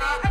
it.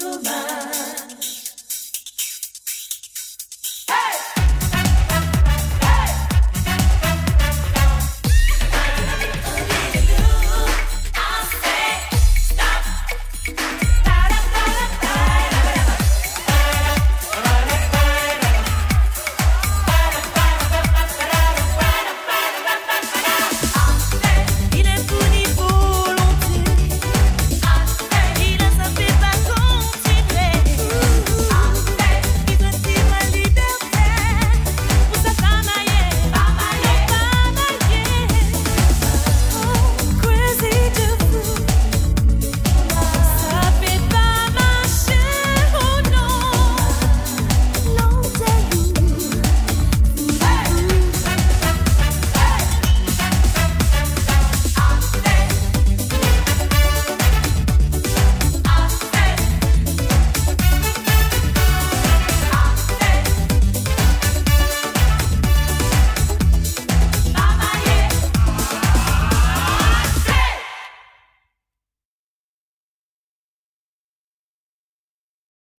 to my